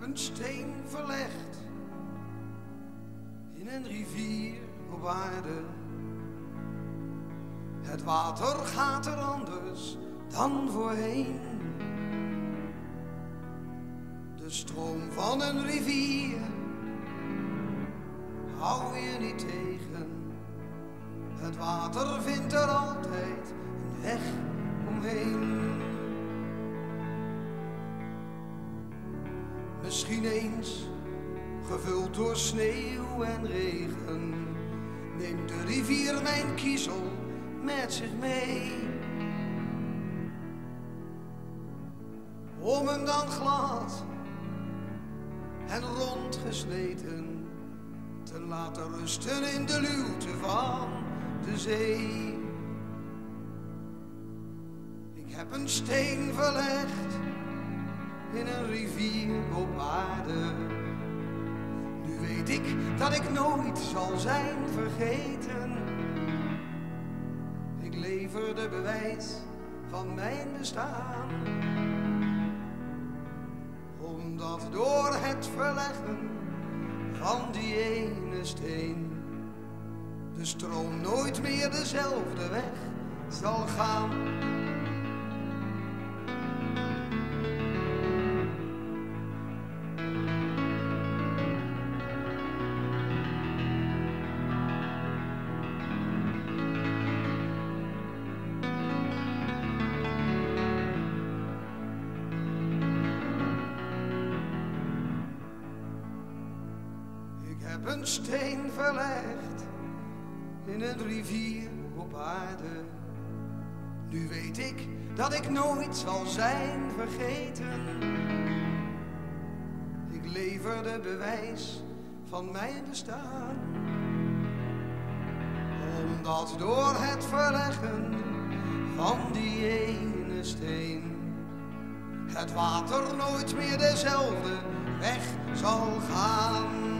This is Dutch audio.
een steen verlegd in een rivier op aarde. Het water gaat er anders dan voorheen. De stroom van een rivier hou je niet tegen. Het water vindt er altijd Misschien eens gevuld door sneeuw en regen, neemt de rivier mijn kiezel met zich mee. Om hem dan glad en rondgesleten te laten rusten in de luwte van de zee. Ik heb een steen verlegd in een rivier op aarde. Nu weet ik dat ik nooit zal zijn vergeten. Ik lever de bewijs van mijn bestaan. Omdat door het verleggen van die ene steen de stroom nooit meer dezelfde weg zal gaan. Ik heb een steen verlegd in een rivier op aarde. Nu weet ik dat ik nooit zal zijn vergeten. Ik lever de bewijs van mijn bestaan. Omdat door het verleggen van die ene steen het water nooit meer dezelfde weg zal gaan.